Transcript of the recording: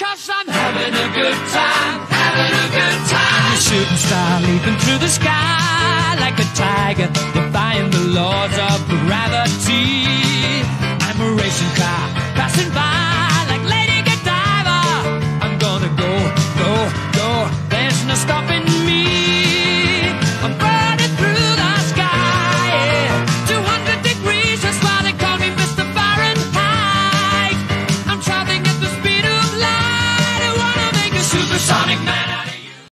Cause I'm having a good time, having a good time. Shooting star leaping through the sky like a tiger, defying the laws of gravity. Sonic Man.